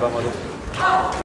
vamos lá.